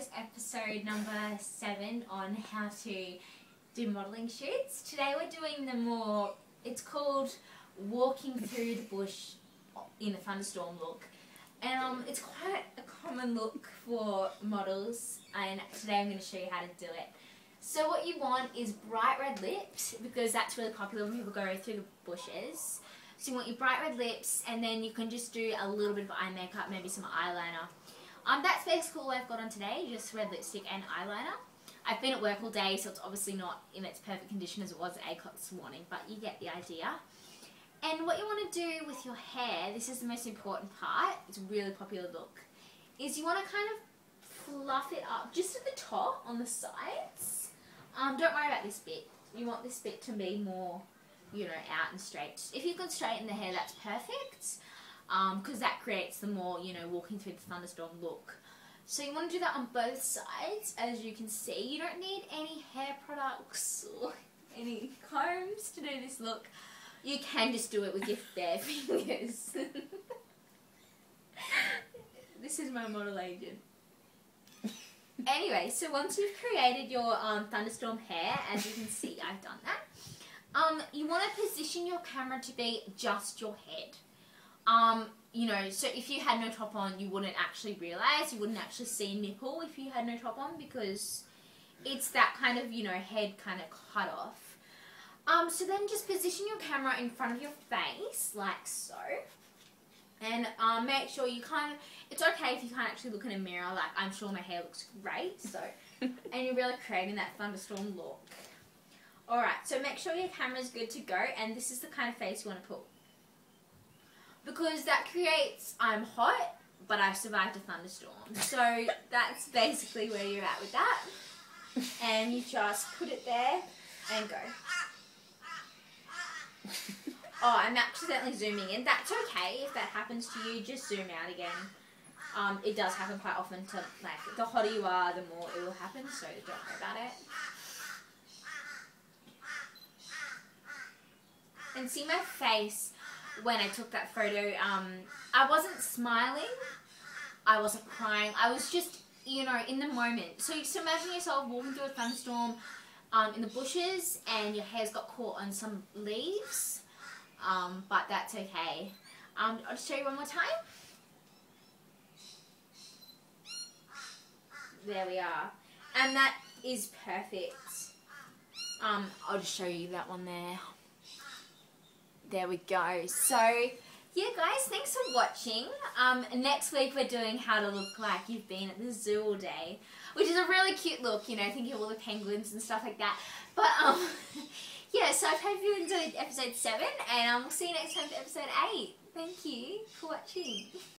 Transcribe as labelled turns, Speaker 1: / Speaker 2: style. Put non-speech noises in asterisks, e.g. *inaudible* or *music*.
Speaker 1: guys, episode number seven on how to do modelling shoots. Today we're doing the more, it's called walking through the bush in a thunderstorm look. And um, it's quite a common look for models and today I'm going to show you how to do it. So what you want is bright red lips because that's really popular when people go through the bushes. So you want your bright red lips and then you can just do a little bit of eye makeup, maybe some eyeliner. Um, that's basically all I've got on today, just red lipstick and eyeliner. I've been at work all day so it's obviously not in its perfect condition as it was at 8 o'clock this morning, but you get the idea. And what you want to do with your hair, this is the most important part, it's a really popular look, is you want to kind of fluff it up just at the top on the sides. Um, don't worry about this bit. You want this bit to be more you know, out and straight. If you can straighten the hair, that's perfect, because um, that creates the more, you know, walking through the thunderstorm look. So you want to do that on both sides, as you can see. You don't need any hair products or *laughs* any combs to do this look. You can just do it with your *laughs* bare fingers. *laughs* this is my model agent. Anyway, so once you've created your um, thunderstorm hair, as you can see, I've done that. Um, you want to position your camera to be just your head. Um, you know, so if you had no top on, you wouldn't actually realize, you wouldn't actually see nipple if you had no top on because it's that kind of, you know, head kind of cut off. Um, so then just position your camera in front of your face, like so. And um, make sure you kind of, it's okay if you can't actually look in a mirror, like I'm sure my hair looks great, so. *laughs* and you're really creating that thunderstorm look. Alright, so make sure your camera is good to go and this is the kind of face you want to put. Because that creates, I'm hot, but I've survived a thunderstorm. So *laughs* that's basically where you're at with that. And you just put it there and go. *laughs* Oh, I'm accidentally zooming in. That's okay if that happens to you, just zoom out again. Um, it does happen quite often to, like, the hotter you are, the more it will happen, so don't worry about it. and see my face when I took that photo. Um, I wasn't smiling. I wasn't crying. I was just, you know, in the moment. So just imagine yourself walking through a thunderstorm um, in the bushes and your hair's got caught on some leaves. Um, but that's okay. Um, I'll just show you one more time. There we are. And that is perfect. Um, I'll just show you that one there. There we go. So, yeah guys, thanks for watching. Um, next week we're doing how to look like you've been at the zoo all day. Which is a really cute look, you know, thinking of all the penguins and stuff like that. But, um, *laughs* yeah, so I hope you enjoyed episode 7 and um, we'll see you next time for episode 8. Thank you for watching.